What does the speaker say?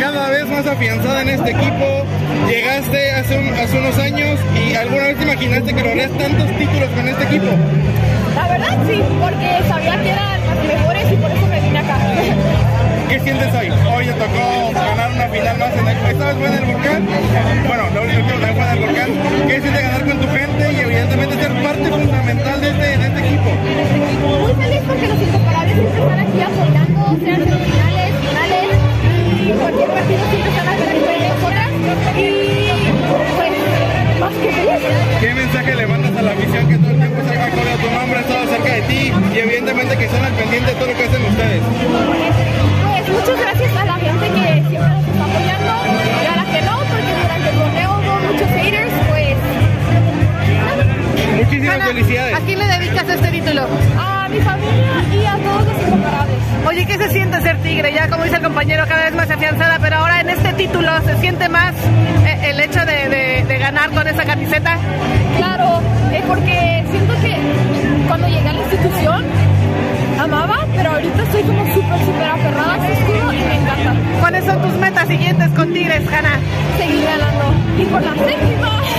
cada vez más afianzada en este equipo. Llegaste hace, hace unos años y alguna vez te imaginaste que lograrías tantos títulos con este equipo. La verdad sí, porque sabía que eran los mejores y por eso me vine acá. ¿Qué sientes hoy? Hoy te tocó ganar una final más en el... ¿Esta vez fue en el volcán? Bueno, la última vez fue en el volcán. ¿Qué sientes ganar con tu gente y evidentemente ser parte fundamental de este, de este equipo? Muy feliz porque los incomparables siempre están aquí apoyando, sean ti y evidentemente que están al pendiente de todo lo que hacen ustedes? Pues muchas gracias a la gente que siempre nos está apoyando y a la que no, porque durante el torneo hubo muchos haters, pues Muchísimas Ana, felicidades. ¿A quién le dedicas este título? a mi familia y a todos los incomparables. Oye, ¿qué se siente ser tigre? Ya como dice el compañero, cada vez más afianzada, pero ahora en este título se siente más eh, el hecho de, de- de ganar con esa camiseta. Ahorita estoy como súper, súper aferrada a este escudo y me encanta ¿Cuáles son tus metas siguientes con Tigres, Hanna? seguir ganando. Y por la sexta